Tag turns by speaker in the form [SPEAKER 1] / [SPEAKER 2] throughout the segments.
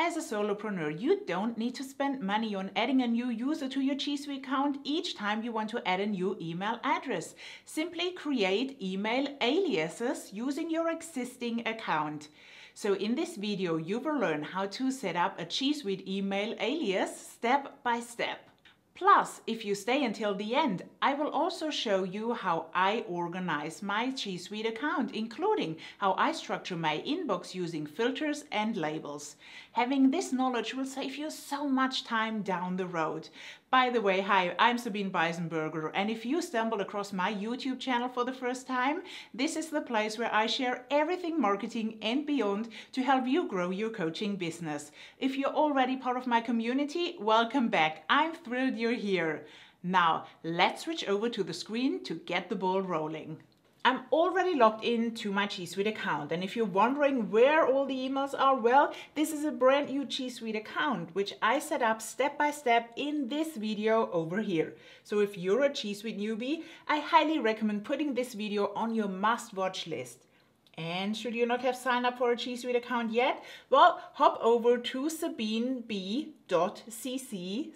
[SPEAKER 1] As a solopreneur, you don't need to spend money on adding a new user to your G Suite account each time you want to add a new email address. Simply create email aliases using your existing account. So in this video, you will learn how to set up a G Suite email alias step by step. Plus, if you stay until the end, I will also show you how I organize my G Suite account, including how I structure my inbox using filters and labels. Having this knowledge will save you so much time down the road. By the way, hi, I'm Sabine Biesenberger, and if you stumbled across my YouTube channel for the first time, this is the place where I share everything marketing and beyond to help you grow your coaching business. If you're already part of my community, welcome back. I'm thrilled you're here. Now, let's switch over to the screen to get the ball rolling. I'm already logged into my G Suite account. And if you're wondering where all the emails are, well, this is a brand new G Suite account, which I set up step by step in this video over here. So if you're a G Suite newbie, I highly recommend putting this video on your must watch list. And should you not have signed up for a Suite account yet, well, hop over to sabineb.cc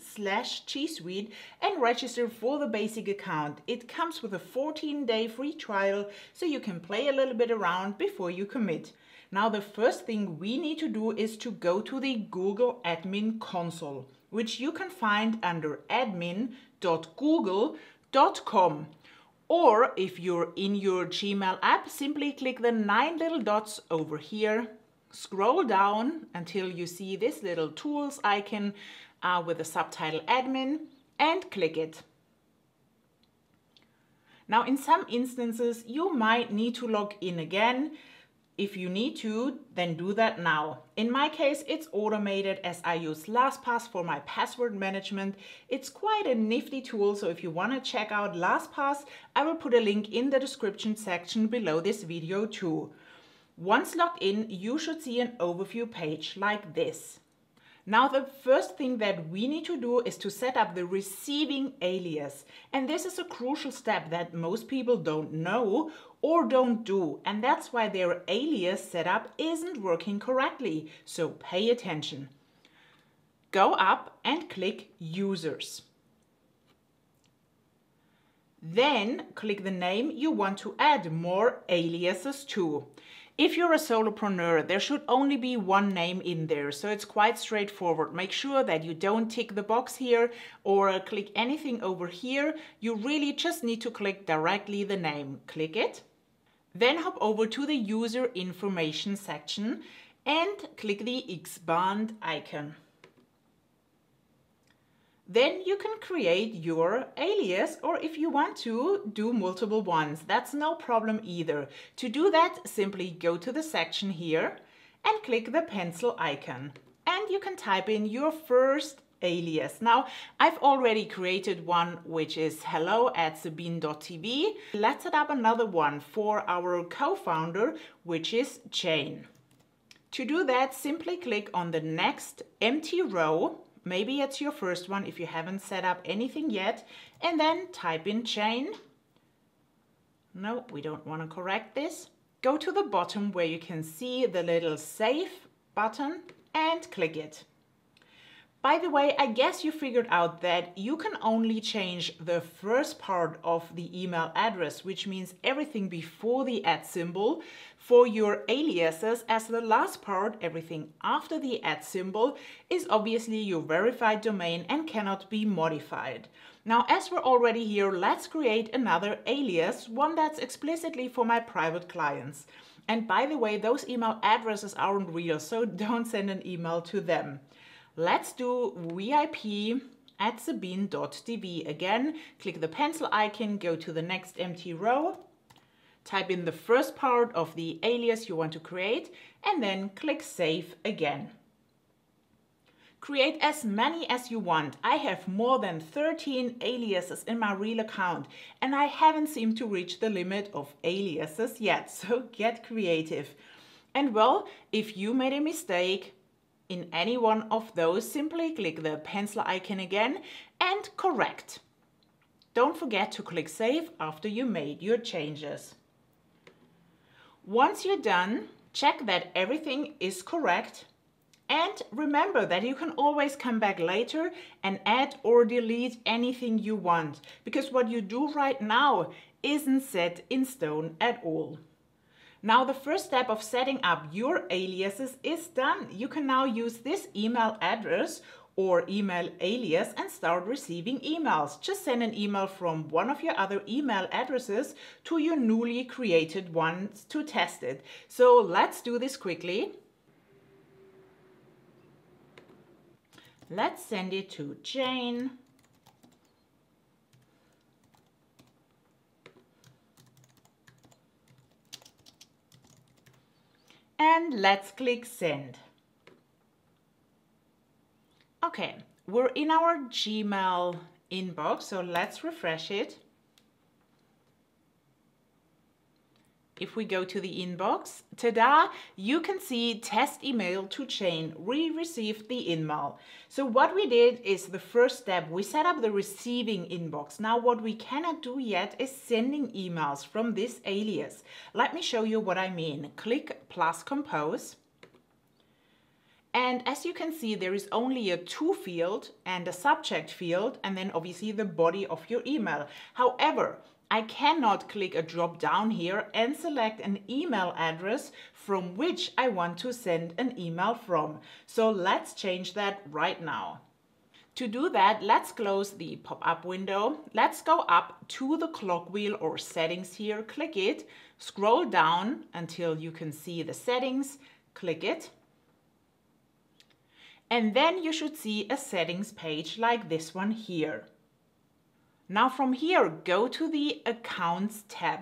[SPEAKER 1] slash G Suite and register for the basic account. It comes with a 14-day free trial, so you can play a little bit around before you commit. Now, the first thing we need to do is to go to the Google Admin Console, which you can find under admin.google.com. Or if you're in your Gmail app, simply click the nine little dots over here, scroll down until you see this little tools icon uh, with the subtitle admin and click it. Now in some instances, you might need to log in again if you need to, then do that now. In my case, it's automated as I use LastPass for my password management. It's quite a nifty tool, so if you want to check out LastPass, I will put a link in the description section below this video too. Once logged in, you should see an overview page like this. Now the first thing that we need to do is to set up the receiving alias. And this is a crucial step that most people don't know or don't do. And that's why their alias setup isn't working correctly. So pay attention. Go up and click users. Then click the name you want to add more aliases to. If you're a solopreneur, there should only be one name in there, so it's quite straightforward. Make sure that you don't tick the box here or click anything over here. You really just need to click directly the name. Click it. Then hop over to the user information section and click the expand icon. Then you can create your alias or if you want to do multiple ones, that's no problem either. To do that, simply go to the section here and click the pencil icon. And you can type in your first alias. Now, I've already created one which is hello at sabine.tv. Let's set up another one for our co-founder, which is Jane. To do that, simply click on the next empty row Maybe it's your first one if you haven't set up anything yet. And then type in Jane. No, we don't want to correct this. Go to the bottom where you can see the little save button and click it. By the way, I guess you figured out that you can only change the first part of the email address, which means everything before the at symbol for your aliases as the last part, everything after the at symbol, is obviously your verified domain and cannot be modified. Now, as we're already here, let's create another alias, one that's explicitly for my private clients. And by the way, those email addresses aren't real, so don't send an email to them. Let's do VIP at sabine.tv. Again, click the pencil icon, go to the next empty row, type in the first part of the alias you want to create, and then click Save again. Create as many as you want. I have more than 13 aliases in my real account and I haven't seemed to reach the limit of aliases yet, so get creative. And well, if you made a mistake, in any one of those, simply click the pencil icon again and correct. Don't forget to click Save after you made your changes. Once you're done, check that everything is correct And remember that you can always come back later and add or delete anything you want because what you do right now isn't set in stone at all. Now the first step of setting up your aliases is done. You can now use this email address or email alias and start receiving emails. Just send an email from one of your other email addresses to your newly created ones to test it. So let's do this quickly. Let's send it to Jane. And let's click send. Okay, we're in our Gmail inbox, so let's refresh it. If we go to the inbox, ta-da, you can see test email to Jane. We received the email. So what we did is the first step, we set up the receiving inbox. Now what we cannot do yet is sending emails from this alias. Let me show you what I mean. Click plus compose. And as you can see, there is only a to field and a subject field, and then obviously the body of your email. However, I cannot click a drop down here and select an email address from which I want to send an email from. So let's change that right now. To do that, let's close the pop-up window. Let's go up to the clock wheel or settings here, click it, scroll down until you can see the settings, click it. And then you should see a settings page like this one here. Now from here, go to the Accounts tab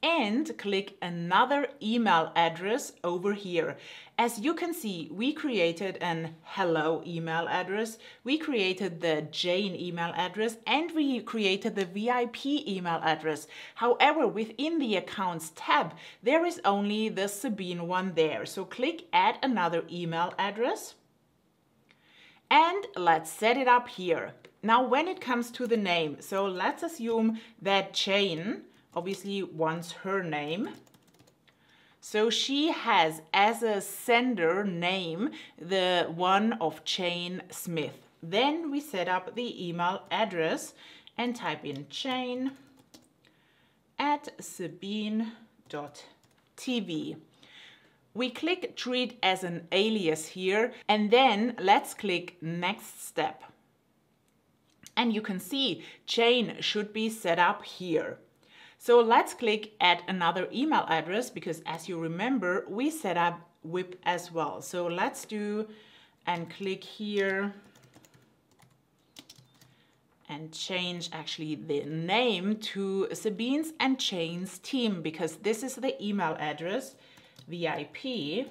[SPEAKER 1] and click another email address over here. As you can see, we created an hello email address, we created the Jane email address, and we created the VIP email address. However, within the Accounts tab, there is only the Sabine one there. So click Add another email address. And let's set it up here. Now, when it comes to the name, so let's assume that Jane obviously wants her name. So she has as a sender name the one of Jane Smith. Then we set up the email address and type in Jane at sabine.tv. We click treat as an alias here and then let's click next step and you can see Jane should be set up here. So let's click add another email address because as you remember, we set up VIP as well. So let's do and click here and change actually the name to Sabine's and Jane's team because this is the email address VIP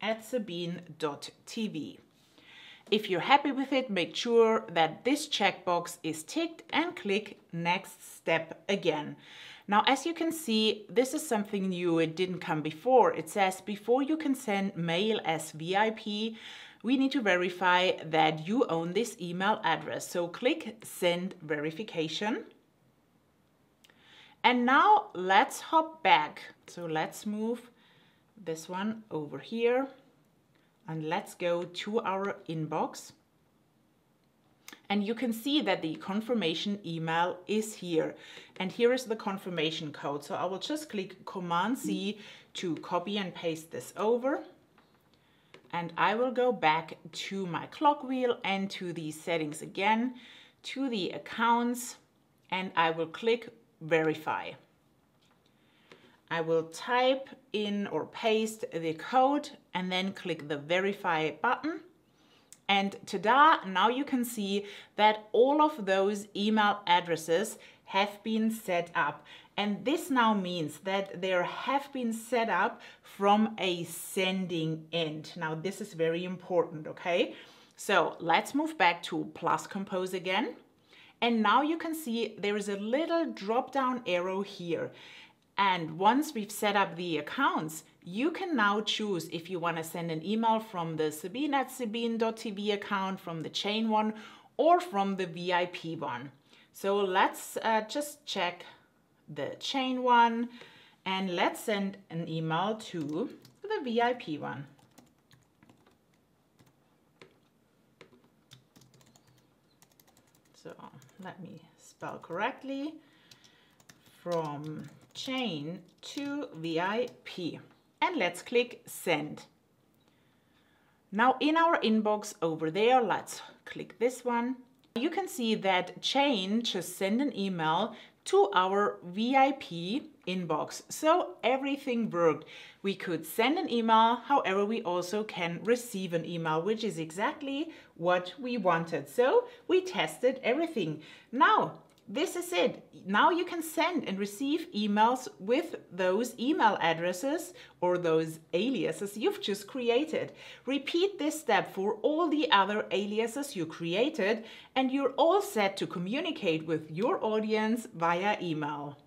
[SPEAKER 1] at sabine.tv. If you're happy with it, make sure that this checkbox is ticked and click next step again. Now, as you can see, this is something new. It didn't come before. It says before you can send mail as VIP, we need to verify that you own this email address. So click send verification. And now let's hop back. So let's move this one over here and let's go to our inbox. And you can see that the confirmation email is here. And here is the confirmation code. So I will just click Command C to copy and paste this over. And I will go back to my clock wheel and to the settings again, to the accounts, and I will click verify. I will type in or paste the code and then click the verify button. And ta-da, now you can see that all of those email addresses have been set up. And this now means that they have been set up from a sending end. Now this is very important, okay? So let's move back to plus compose again. And now you can see there is a little drop down arrow here. And once we've set up the accounts, you can now choose if you want to send an email from the sabine at sabine.tv account, from the Jane one, or from the VIP one. So let's uh, just check the Jane one and let's send an email to the VIP one. So let me spell correctly. From Jane to VIP. And let's click send. Now in our inbox over there, let's click this one. You can see that Jane just sent an email to our VIP inbox. So everything worked. We could send an email, however, we also can receive an email, which is exactly what we wanted. So we tested everything. Now, this is it. Now you can send and receive emails with those email addresses or those aliases you've just created. Repeat this step for all the other aliases you created and you're all set to communicate with your audience via email.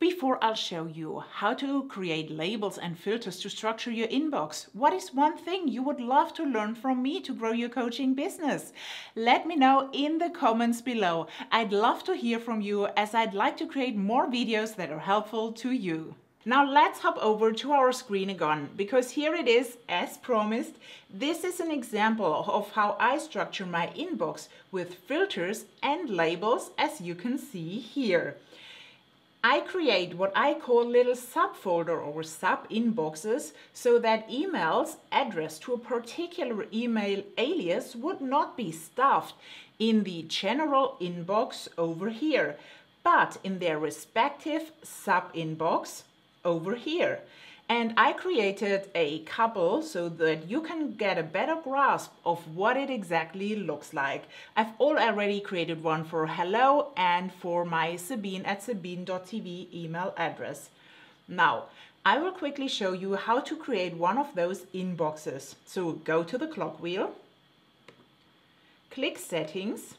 [SPEAKER 1] Before I'll show you how to create labels and filters to structure your inbox, what is one thing you would love to learn from me to grow your coaching business? Let me know in the comments below. I'd love to hear from you as I'd like to create more videos that are helpful to you. Now let's hop over to our screen again, because here it is, as promised. This is an example of how I structure my inbox with filters and labels, as you can see here. I create what I call little subfolder or sub inboxes so that emails addressed to a particular email alias would not be stuffed in the general inbox over here, but in their respective sub inbox over here. And I created a couple so that you can get a better grasp of what it exactly looks like. I've already created one for hello and for my Sabine at sabine.tv email address. Now, I will quickly show you how to create one of those inboxes. So go to the clock wheel, click settings,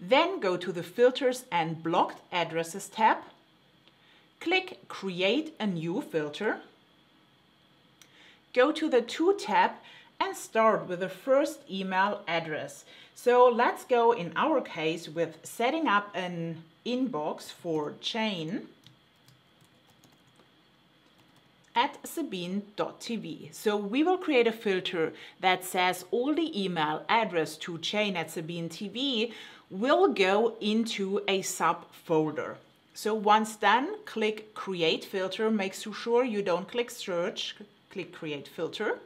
[SPEAKER 1] then go to the filters and blocked addresses tab Click Create a new filter. Go to the To tab and start with the first email address. So let's go in our case with setting up an inbox for Jane at sabine.tv. So we will create a filter that says all the email address to Jane at sabine.tv will go into a subfolder. So once done, click Create Filter. Make sure you don't click Search, click Create Filter.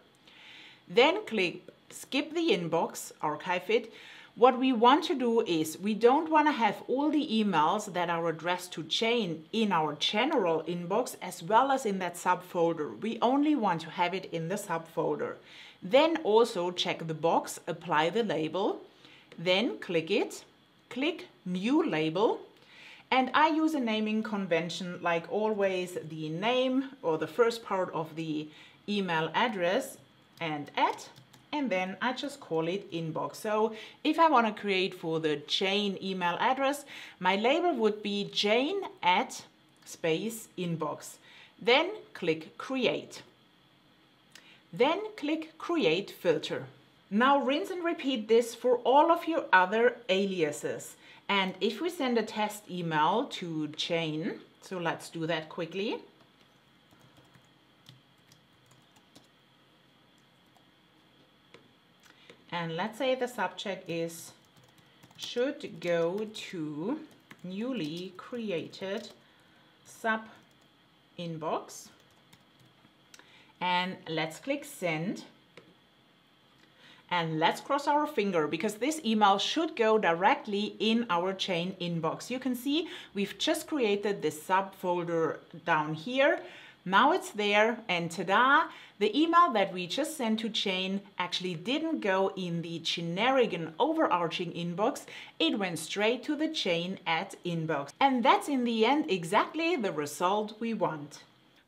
[SPEAKER 1] Then click Skip the Inbox, Archive it. What we want to do is we don't want to have all the emails that are addressed to Jane in our general inbox as well as in that subfolder. We only want to have it in the subfolder. Then also check the box, apply the label, then click it, click New Label, and I use a naming convention like always the name or the first part of the email address and at and then I just call it inbox. So if I want to create for the Jane email address, my label would be Jane at space inbox. Then click create. Then click create filter. Now rinse and repeat this for all of your other aliases. And if we send a test email to Jane, so let's do that quickly. And let's say the subject is should go to newly created sub inbox. And let's click send. And let's cross our finger because this email should go directly in our Jane inbox. You can see we've just created this subfolder down here. Now it's there and ta-da, the email that we just sent to Jane actually didn't go in the generic and overarching inbox, it went straight to the Jane at inbox. And that's in the end exactly the result we want.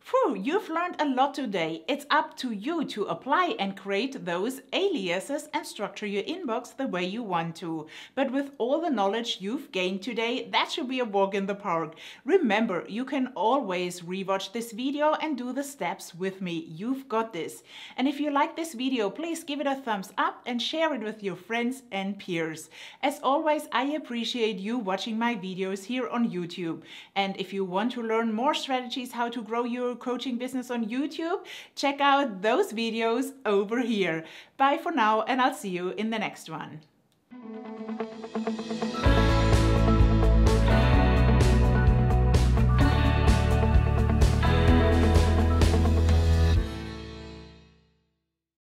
[SPEAKER 1] Phew, you've learned a lot today. It's up to you to apply and create those aliases and structure your inbox the way you want to. But with all the knowledge you've gained today, that should be a walk in the park. Remember, you can always rewatch this video and do the steps with me. You've got this. And if you like this video, please give it a thumbs up and share it with your friends and peers. As always, I appreciate you watching my videos here on YouTube. And if you want to learn more strategies how to grow your coaching business on YouTube, check out those videos over here. Bye for now and I'll see you in the next one.